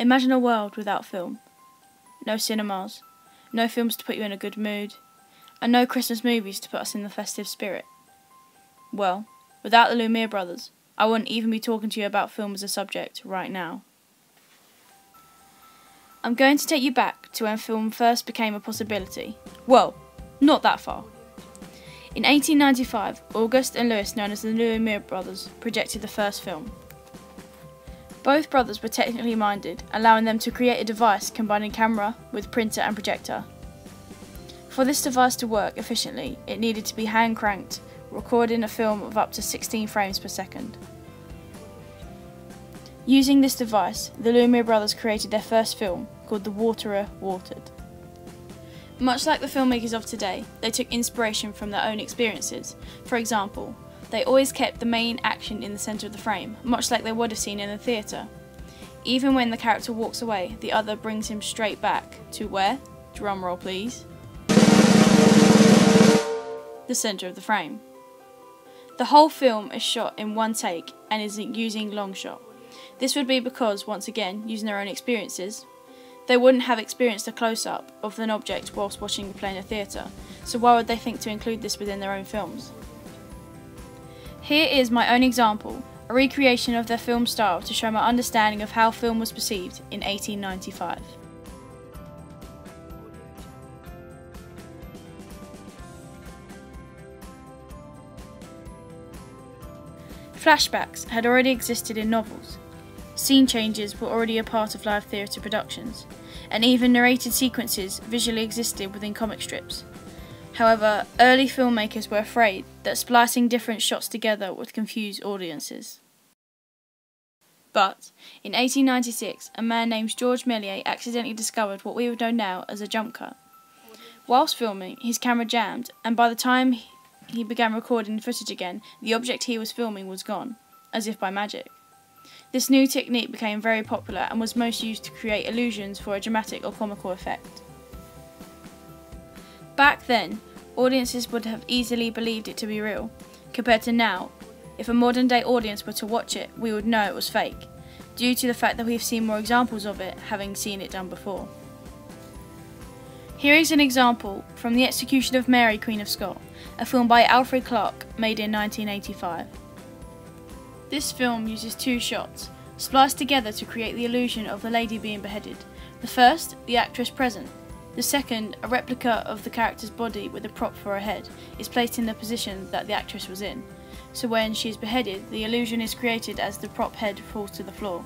Imagine a world without film. No cinemas, no films to put you in a good mood, and no Christmas movies to put us in the festive spirit. Well, without the Lumiere brothers, I wouldn't even be talking to you about film as a subject right now. I'm going to take you back to when film first became a possibility. Well, not that far. In 1895, August and Louis, known as the Lumiere brothers, projected the first film. Both brothers were technically minded, allowing them to create a device combining camera with printer and projector. For this device to work efficiently, it needed to be hand cranked, recording a film of up to 16 frames per second. Using this device, the Lumiere brothers created their first film, called The Waterer Watered. Much like the filmmakers of today, they took inspiration from their own experiences. For example, they always kept the main action in the centre of the frame, much like they would have seen in a theatre. Even when the character walks away, the other brings him straight back to where? Drumroll please. The centre of the frame. The whole film is shot in one take and is using long shot. This would be because, once again, using their own experiences, they wouldn't have experienced a close up of an object whilst watching a play in a theatre, so why would they think to include this within their own films? Here is my own example, a recreation of their film style to show my understanding of how film was perceived in 1895. Flashbacks had already existed in novels, Scene changes were already a part of live theatre productions, and even narrated sequences visually existed within comic strips. However, early filmmakers were afraid that splicing different shots together would confuse audiences. But, in 1896, a man named George Méliès accidentally discovered what we would know now as a jump cut. Whilst filming, his camera jammed, and by the time he began recording footage again, the object he was filming was gone, as if by magic. This new technique became very popular and was most used to create illusions for a dramatic or comical effect. Back then, audiences would have easily believed it to be real, compared to now. If a modern day audience were to watch it, we would know it was fake, due to the fact that we've seen more examples of it, having seen it done before. Here is an example from The Execution of Mary, Queen of Scots, a film by Alfred Clark made in 1985. This film uses two shots, spliced together to create the illusion of the lady being beheaded. The first, the actress present. The second, a replica of the character's body with a prop for her head, is placed in the position that the actress was in. So when she is beheaded, the illusion is created as the prop head falls to the floor.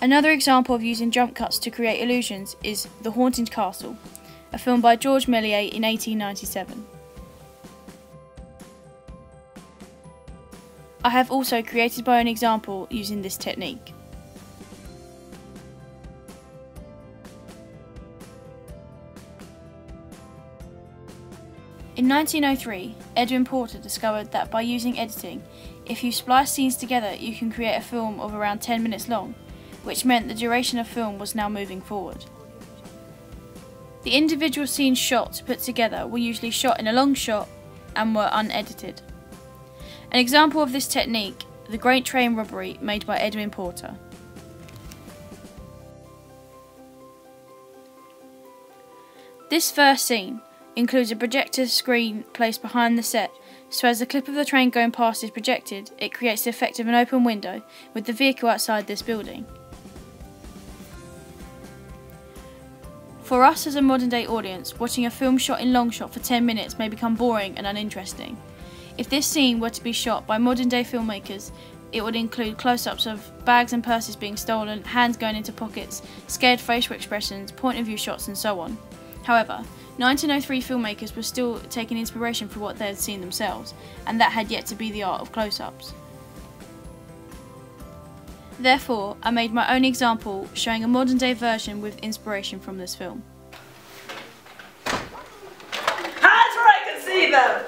Another example of using jump cuts to create illusions is The Haunted Castle, a film by George Méliès in 1897. I have also created my own example using this technique. In 1903, Edwin Porter discovered that by using editing, if you splice scenes together you can create a film of around 10 minutes long, which meant the duration of film was now moving forward. The individual scenes shot put together were usually shot in a long shot and were unedited. An example of this technique, the Great Train Robbery made by Edwin Porter. This first scene includes a projector screen placed behind the set, so as the clip of the train going past is projected, it creates the effect of an open window with the vehicle outside this building. For us as a modern day audience, watching a film shot in long shot for 10 minutes may become boring and uninteresting. If this scene were to be shot by modern day filmmakers, it would include close ups of bags and purses being stolen, hands going into pockets, scared facial expressions, point of view shots, and so on. However, 1903 filmmakers were still taking inspiration from what they had seen themselves, and that had yet to be the art of close ups. Therefore, I made my own example showing a modern day version with inspiration from this film. Hands where I can see them!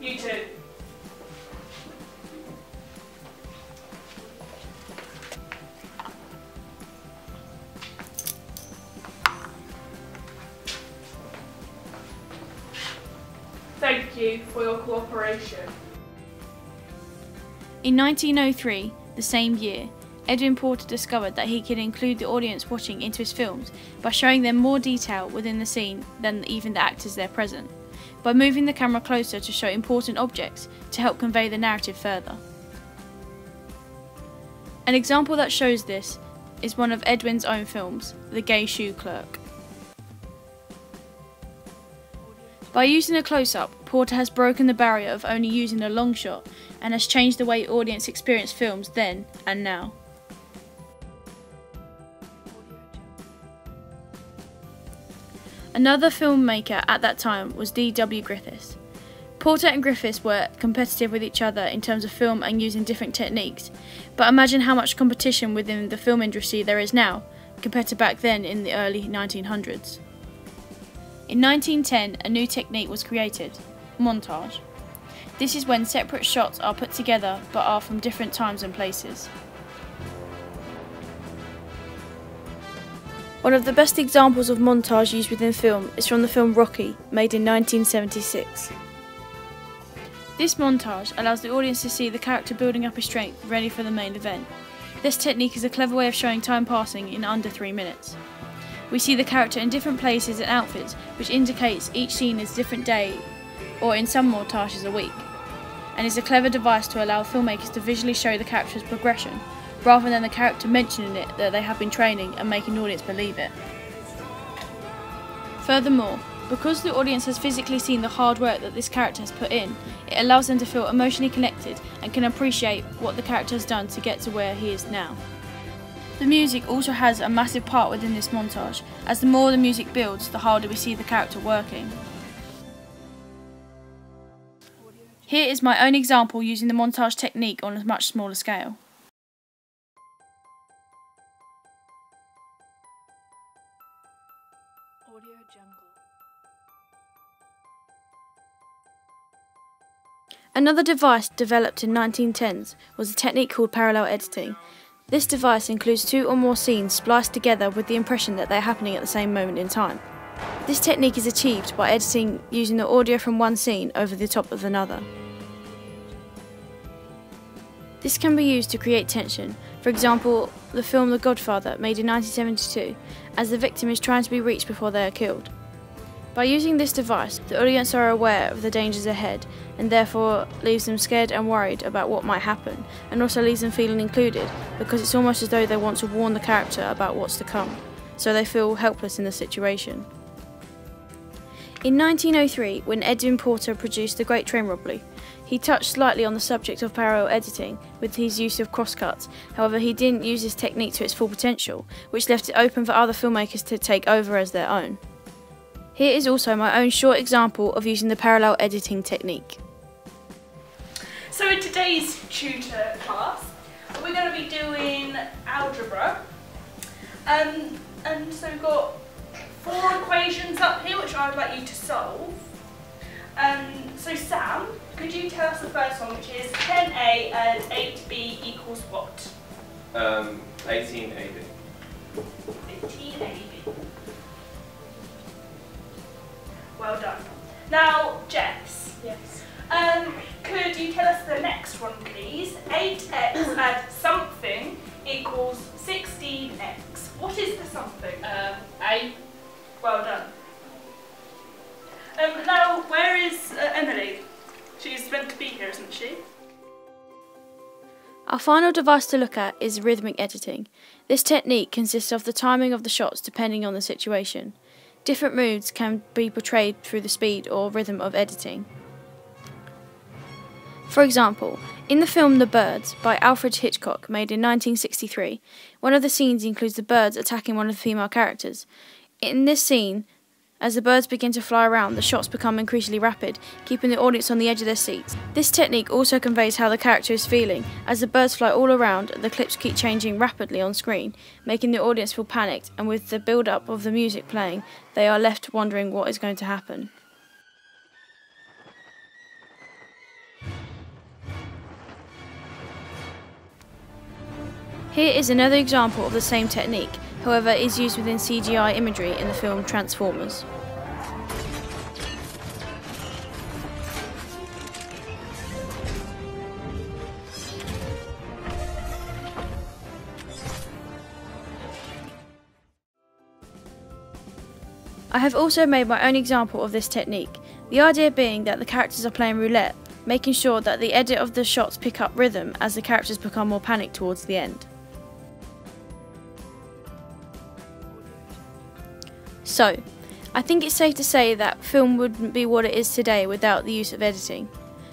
You too. Thank you for your cooperation. In 1903, the same year, Edwin Porter discovered that he could include the audience watching into his films by showing them more detail within the scene than even the actors there present, by moving the camera closer to show important objects to help convey the narrative further. An example that shows this is one of Edwin's own films, The Gay Shoe Clerk. By using a close up, Porter has broken the barrier of only using a long shot and has changed the way audience experience films then and now. Another filmmaker at that time was D.W. Griffiths. Porter and Griffiths were competitive with each other in terms of film and using different techniques, but imagine how much competition within the film industry there is now compared to back then in the early 1900s. In 1910, a new technique was created montage. This is when separate shots are put together but are from different times and places. One of the best examples of montage used within film is from the film Rocky, made in 1976. This montage allows the audience to see the character building up his strength ready for the main event. This technique is a clever way of showing time passing in under 3 minutes. We see the character in different places and outfits, which indicates each scene is a different day, or in some montages a week, and is a clever device to allow filmmakers to visually show the character's progression, rather than the character mentioning it that they have been training and making the audience believe it. Furthermore, because the audience has physically seen the hard work that this character has put in, it allows them to feel emotionally connected and can appreciate what the character has done to get to where he is now. The music also has a massive part within this montage, as the more the music builds, the harder we see the character working. Here is my own example using the montage technique on a much smaller scale. Another device developed in 1910s was a technique called parallel editing. This device includes two or more scenes spliced together with the impression that they're happening at the same moment in time. This technique is achieved by editing using the audio from one scene over the top of another. This can be used to create tension, for example, the film The Godfather, made in 1972, as the victim is trying to be reached before they are killed. By using this device, the audience are aware of the dangers ahead and therefore leaves them scared and worried about what might happen, and also leaves them feeling included because it's almost as though they want to warn the character about what's to come, so they feel helpless in the situation. In 1903, when Edwin Porter produced The Great Train Robbery, he touched slightly on the subject of parallel editing with his use of crosscuts. However, he didn't use this technique to its full potential, which left it open for other filmmakers to take over as their own. Here is also my own short example of using the parallel editing technique. So in today's tutor class, we're going to be doing algebra. Um, and so we've got four equations up here which I would like you to solve. Um, so Sam, could you tell us the first one which is 10a and 8b equals what? Um, 18AB. 18ab. Well done. Now, Jess. Yes. Um, could you tell us the next one, please? 8x add something equals 16x. What is the something? Um, A. Well done. Um, now, where is uh, Emily? She's meant to be here, isn't she? Our final device to look at is rhythmic editing. This technique consists of the timing of the shots depending on the situation. Different moods can be portrayed through the speed or rhythm of editing. For example, in the film The Birds by Alfred Hitchcock, made in 1963, one of the scenes includes the birds attacking one of the female characters. In this scene, as the birds begin to fly around, the shots become increasingly rapid, keeping the audience on the edge of their seats. This technique also conveys how the character is feeling. As the birds fly all around, the clips keep changing rapidly on screen, making the audience feel panicked, and with the build up of the music playing, they are left wondering what is going to happen. Here is another example of the same technique, however is used within CGI imagery in the film Transformers. I have also made my own example of this technique, the idea being that the characters are playing roulette, making sure that the edit of the shots pick up rhythm as the characters become more panicked towards the end. So, I think it's safe to say that film wouldn't be what it is today without the use of editing.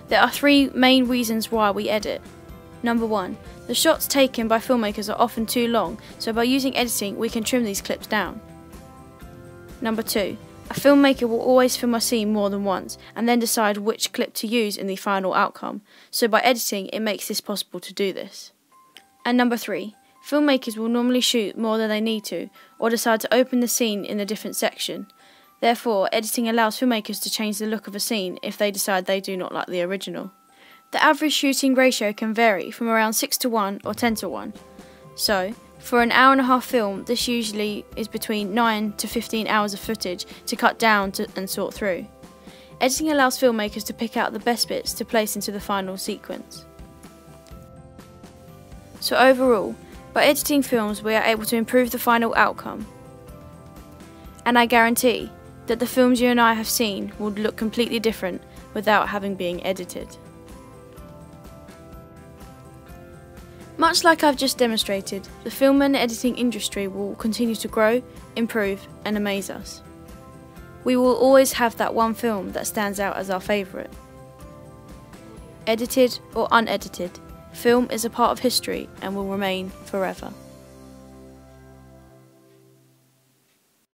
There are three main reasons why we edit. Number one, the shots taken by filmmakers are often too long, so by using editing we can trim these clips down. Number two, a filmmaker will always film a scene more than once and then decide which clip to use in the final outcome, so by editing it makes this possible to do this. And number three, filmmakers will normally shoot more than they need to or decide to open the scene in a different section. Therefore, editing allows filmmakers to change the look of a scene if they decide they do not like the original. The average shooting ratio can vary from around 6 to 1 or 10 to 1. So, for an hour and a half film, this usually is between 9 to 15 hours of footage to cut down to, and sort through. Editing allows filmmakers to pick out the best bits to place into the final sequence. So, overall, by editing films, we are able to improve the final outcome. And I guarantee that the films you and I have seen would look completely different without having been edited. Much like I've just demonstrated, the film and editing industry will continue to grow, improve, and amaze us. We will always have that one film that stands out as our favourite. Edited or unedited, film is a part of history and will remain forever.